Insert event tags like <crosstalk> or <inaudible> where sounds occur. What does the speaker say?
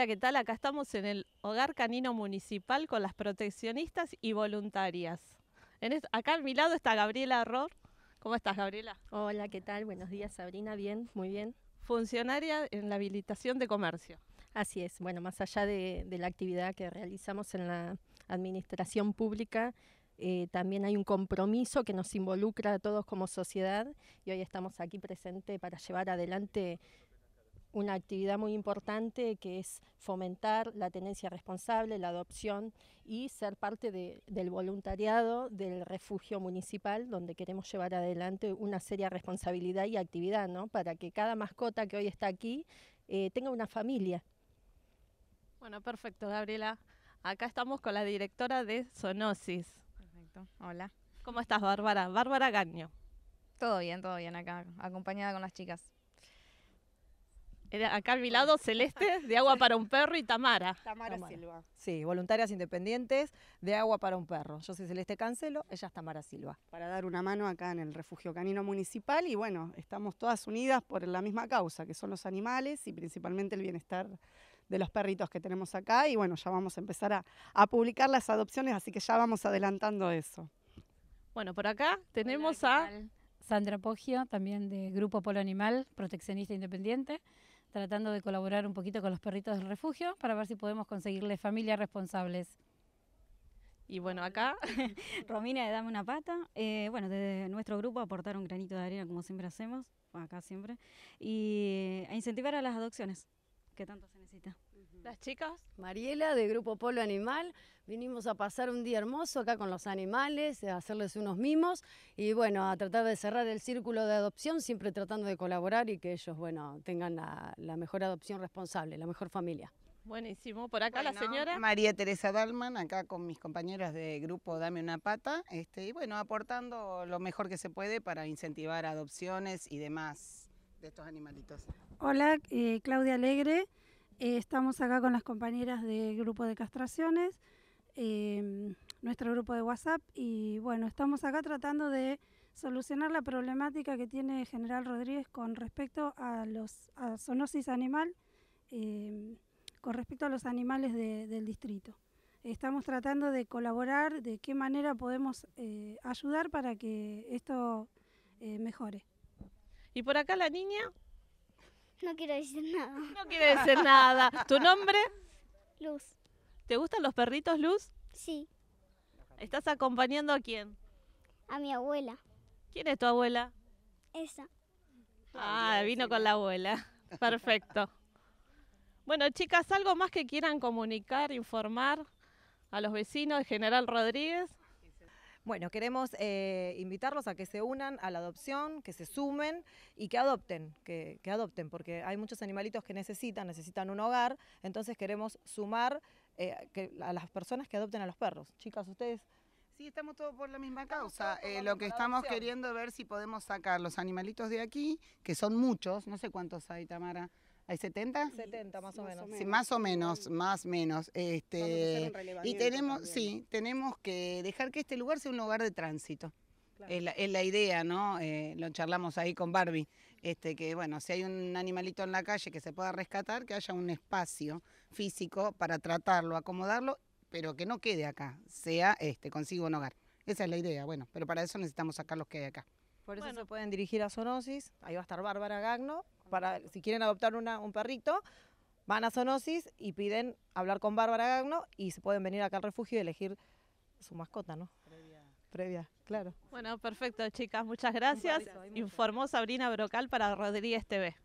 Hola, ¿qué tal? Acá estamos en el Hogar Canino Municipal con las proteccionistas y voluntarias. En acá a mi lado está Gabriela Arror. ¿Cómo estás, Gabriela? Hola, ¿qué tal? Buenos días, Sabrina. Bien, muy bien. Funcionaria en la habilitación de comercio. Así es. Bueno, más allá de, de la actividad que realizamos en la administración pública, eh, también hay un compromiso que nos involucra a todos como sociedad y hoy estamos aquí presentes para llevar adelante una actividad muy importante que es fomentar la tenencia responsable, la adopción y ser parte de- del voluntariado del refugio municipal, donde queremos llevar adelante una seria responsabilidad y actividad, ¿no? Para que cada mascota que hoy está aquí eh, tenga una familia. Bueno, perfecto, Gabriela. Acá estamos con la directora de Sonosis. Perfecto. Hola. ¿Cómo estás, Bárbara? Bárbara Gaño. Todo bien, todo bien acá, acompañada con las chicas. Era Acá a mi lado, <laughs> Celeste, de Agua para un Perro, y Tamara. Tamara, Tamara. Silva. Sí, voluntarias independientes de agua para un perro. Yo soy Celeste Cancelo, ella es Tamara Silva. Para dar una mano acá en el refugio canino municipal y bueno, estamos todas unidas por la misma causa, que son los animales y principalmente el bienestar de los perritos que tenemos acá. Y bueno, ya vamos a empezar a, a publicar las adopciones, así que ya vamos adelantando eso. Bueno, por acá tenemos Hola, a... Sandra Poggio, también de Grupo Polo Animal, proteccionista independiente, tratando de colaborar un poquito con los perritos del refugio para ver si podemos conseguirles familias responsables. Y bueno, acá <laughs> Romina de Dame una Pata. Eh, bueno, desde nuestro grupo aportar un granito de arena, como siempre hacemos, acá siempre, y a incentivar a las adopciones, que tanto se necesita. las chicas. Mariela de Grupo Polo Animal. Vinimos a pasar un día hermoso acá con los animales, a hacerles unos mimos y bueno, a tratar de cerrar el círculo de adopción, siempre tratando de colaborar y que ellos, bueno, tengan la, la mejor adopción responsable, la mejor familia. Buenísimo. Por acá la señora. María Teresa Dalman, acá con mis compañeras de grupo Dame una Pata, este, y bueno, aportando lo mejor que se puede para incentivar adopciones y demás de estos animalitos. Hola, eh, Claudia Alegre. Eh, estamos acá con las compañeras del grupo de castraciones, eh, nuestro grupo de WhatsApp, y bueno, estamos acá tratando de solucionar la problemática que tiene General Rodríguez con respecto a los a zoonosis animal, eh, con respecto a los animales de- del distrito. Estamos tratando de colaborar, de qué manera podemos eh, ayudar para que esto mejore. Y por acá la niña No quiero decir nada. no quiere decir nada. ¿Tu nombre? Luz. ¿Te gustan los perritos, Luz? Sí, ¿Estás acompañando a quién? a mi abuela. ¿Quién es tu abuela? Esa. Ah, vino con la abuela. Perfecto. Bueno, chicas, ¿algo más que quieran comunicar, informar a los vecinos de General Rodríguez? Bueno, queremos eh, invitarlos a que se unan a la adopción, que se sumen y que adopten, que, que adopten, porque hay muchos animalitos que necesitan, necesitan un hogar, entonces queremos sumar eh, a las personas que adopten a los perros. Chicas, ustedes Sí, estamos todos por la misma causa. Eh, lo que estamos adopción. queriendo es ver si podemos sacar los animalitos de aquí, que son muchos, no sé cuántos hay, Tamara. ¿Hay 70? 70 más o menos. Sí, más o menos, más menos. Este, y tenemos, sí, tenemos que dejar que este lugar sea un lugar de tránsito. Es, la, es la idea, ¿no? Eh, lo charlamos ahí con Barbie, este, que bueno, si hay un animalito en la calle que se pueda rescatar, que haya un espacio físico para tratarlo, acomodarlo, pero que no quede acá, sea este, consigo un hogar. Esa es la idea, bueno, pero para eso necesitamos sacar los que hay acá. Por eso Bueno. se pueden dirigir a Zoonosis, ahí va a estar Bárbara Gagno, para si quieren adoptar una- un perrito, van a Zoonosis y piden hablar con Bárbara Gagno y se pueden venir acá al refugio y elegir su mascota, ¿no? Previa. Previa, claro. Bueno, perfecto, chicas, muchas gracias. Informó Sabrina Brocal para Rodríguez TV.